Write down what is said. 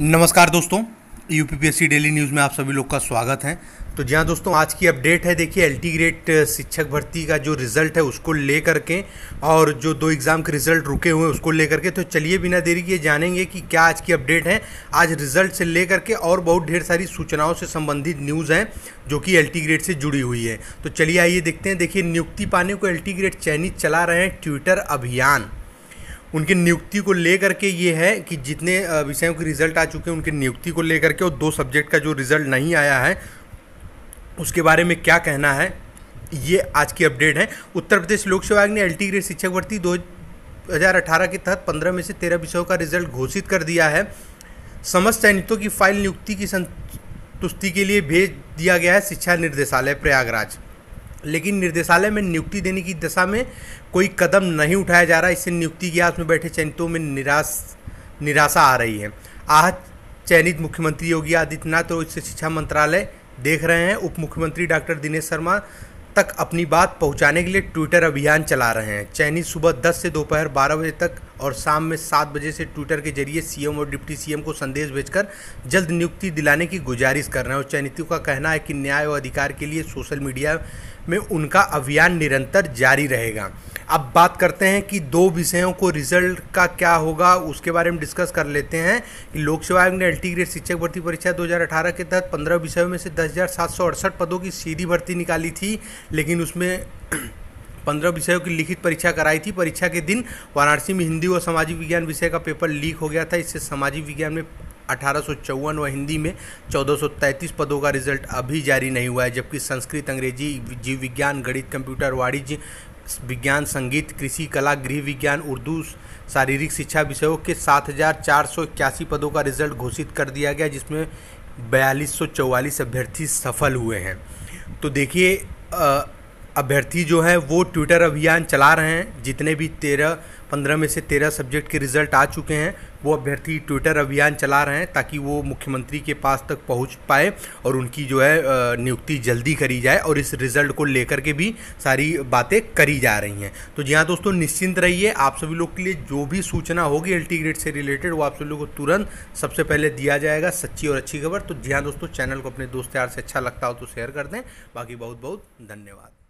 नमस्कार दोस्तों you UPPSC daily news में आप सभी लोग का स्वागत है। तो जहाँ दोस्तों, आज की अपडेट है, देखिए एल टी ग्रेड शिक्षक भर्ती का जो रिज़ल्ट है उसको ले करके और जो दो एग्ज़ाम के रिज़ल्ट रुके हुए हैं उसको ले करके तो चलिए बिना देरी किए जानेंगे कि क्या आज की अपडेट है। आज रिज़ल्ट से ले करके और बहुत ढेर सारी सूचनाओं से संबंधित न्यूज़ हैं, जो कि एल ग्रेड से जुड़ी हुई है। तो चलिए आइए देखते हैं। देखिए, नियुक्ति पाने को एल ग्रेड चयनित चला रहे हैं ट्विटर अभियान। उनकी नियुक्ति को लेकर के ये है कि जितने विषयों के रिज़ल्ट आ चुके हैं, उनकी नियुक्ति को लेकर के और दो सब्जेक्ट का जो रिज़ल्ट नहीं आया है, उसके बारे में क्या कहना है, ये आज की अपडेट है। उत्तर प्रदेश लोक सेवा आयोग ने एलटी ग्रेड शिक्षक भर्ती दो हज़ार अठारह के तहत पंद्रह में से तेरह विषयों का रिज़ल्ट घोषित कर दिया है। समस्त चयनितों की फ़ाइल नियुक्ति की संतुष्टि के लिए भेज दिया गया है शिक्षा निर्देशालय प्रयागराज। लेकिन निर्देशालय में नियुक्ति देने की दशा में कोई कदम नहीं उठाया जा रहा। इससे नियुक्ति की आस में बैठे चयनितों में निराश, निराशा आ रही है। आहत चयनित मुख्यमंत्री योगी आदित्यनाथ और इससे शिक्षा मंत्रालय देख रहे हैं। उप मुख्यमंत्री डॉक्टर दिनेश शर्मा तक अपनी बात पहुँचाने के लिए ट्विटर अभियान चला रहे हैं। चयनित सुबह 10 से दोपहर 12 बजे तक और शाम में सात बजे से ट्विटर के ज़रिए सीएम और डिप्टी सीएम को संदेश भेजकर जल्द नियुक्ति दिलाने की गुजारिश कर रहे हैं। और चयनितों का कहना है कि न्याय और अधिकार के लिए सोशल मीडिया में उनका अभियान निरंतर जारी रहेगा। अब बात करते हैं कि दो विषयों को रिज़ल्ट का क्या होगा, उसके बारे में डिस्कस कर लेते हैं कि लोक सेवा आयोग ने एल ग्रेड शिक्षक भर्ती परीक्षा 2018 के तहत 15 विषयों में से दस पदों की सीधी भर्ती निकाली थी, लेकिन उसमें पंद्रह विषयों की लिखित परीक्षा कराई थी। परीक्षा के दिन वाराणसी में हिंदी और सामाजिक विज्ञान विषय का पेपर लीक हो गया था। इससे सामाजिक विज्ञान में अठारह व हिंदी में 1433 पदों का रिज़ल्ट अभी जारी नहीं हुआ है, जबकि संस्कृत, अंग्रेज़ी, जीव विज्ञान, गणित, कंप्यूटर, वाणिज्य, विज्ञान, संगीत, कृषि, कला, गृह विज्ञान, उर्दू, शारीरिक शिक्षा विषयों के सात हज़ार चार सौ इक्यासी पदों का रिज़ल्ट घोषित कर दिया गया, जिसमें बयालीस अभ्यर्थी सफल हुए हैं। तो देखिए अभ्यर्थी जो हैं, वो ट्विटर अभियान चला रहे हैं। जितने भी तेरह, पंद्रह में से तेरह सब्जेक्ट के रिज़ल्ट आ चुके हैं, वो अभ्यर्थी ट्विटर अभियान चला रहे हैं ताकि वो मुख्यमंत्री के पास तक पहुँच पाए और उनकी जो है नियुक्ति जल्दी करी जाए और इस रिज़ल्ट को लेकर के भी सारी बातें करी जा रही हैं। तो जी हाँ दोस्तों, निश्चिंत रहिए। आप सभी लोग के लिए जो भी सूचना होगी एल ग्रेड से रिलेटेड वो आप सभी लोग को तुरंत सबसे पहले दिया जाएगा सच्ची और अच्छी खबर। तो जी हाँ दोस्तों चैनल को अपने दोस्त यार से अच्छा लगता हो तो शेयर कर दें। बाकी बहुत बहुत धन्यवाद।